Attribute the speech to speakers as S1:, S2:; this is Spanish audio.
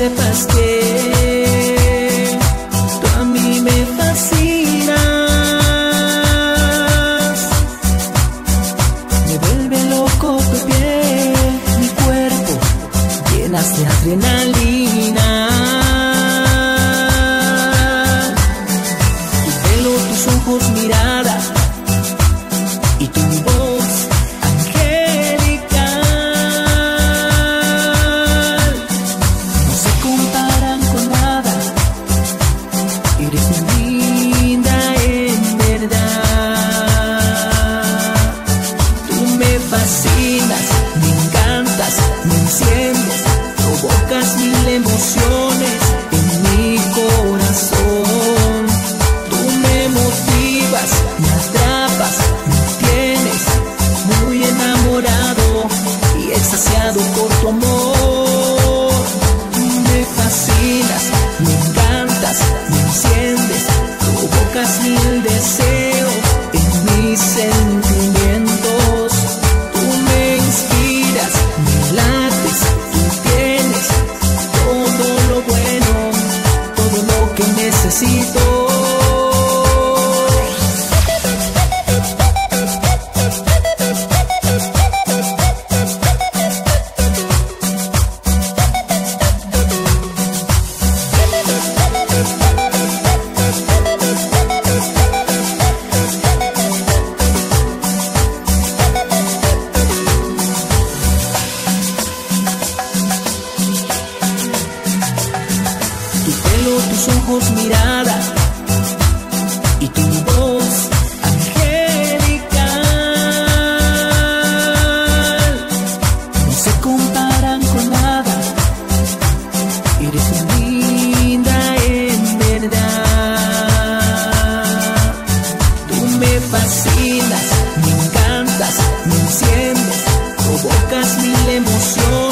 S1: sepas que tú a mí me fascinas. Me vuelve loco tu piel, mi cuerpo, llenas de adrenalina. Tu pelo, tus ojos, mirada y tu voz mil emociones en mi corazón. Tus ojos, mirada y tu voz angelical no se comparan con nada. Eres linda en verdad. Tú me fascinas, me encantas, me enciendes, provocas mil emociones